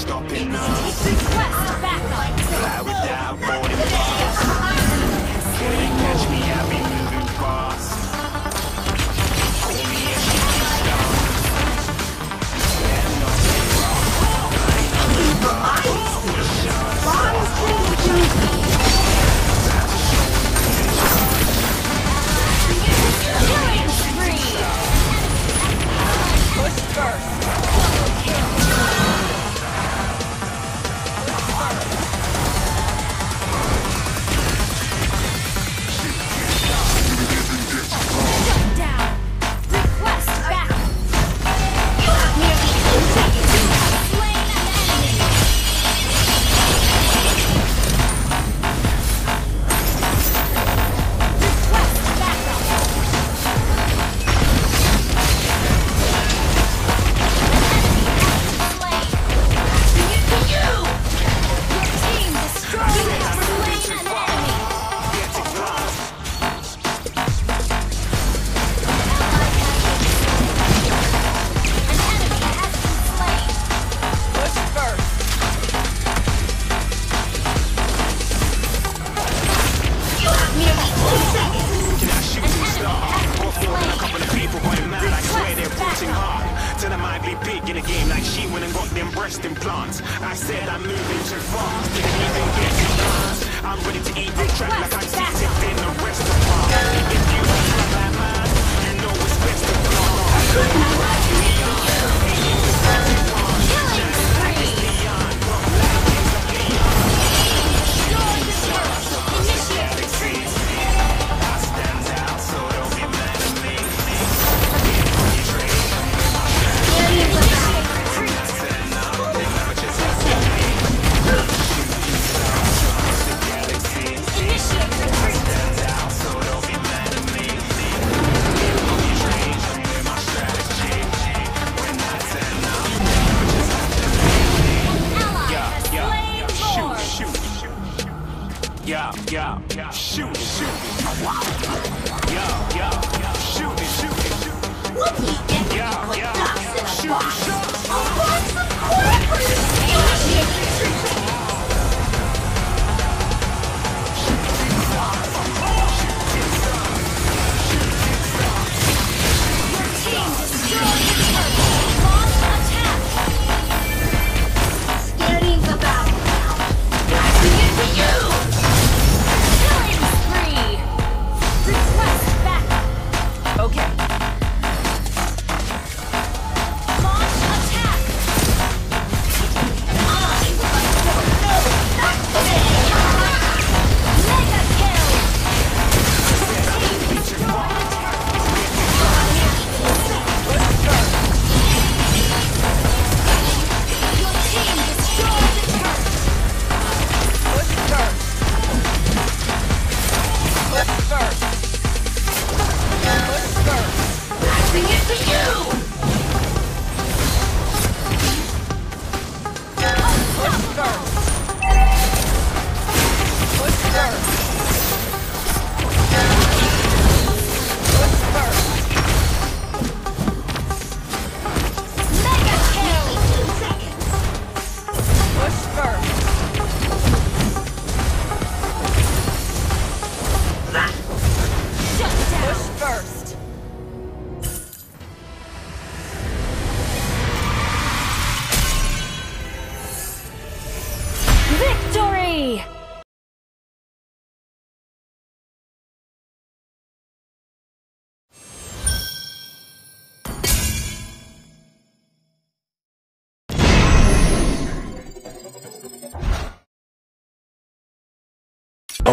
stopping us. be big in the game like she went and got them breast implants. I said I'm moving too fast, didn't even get. I'm ready to eat the track like I'm seated in a restaurant. If you want to you know it's best to.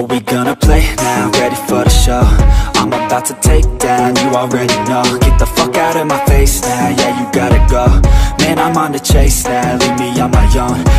we gonna play now? Ready for the show? I'm about to take down, you already know. Get the fuck out of my face now, yeah you gotta go. Man, I'm on the chase now, leave me on my own.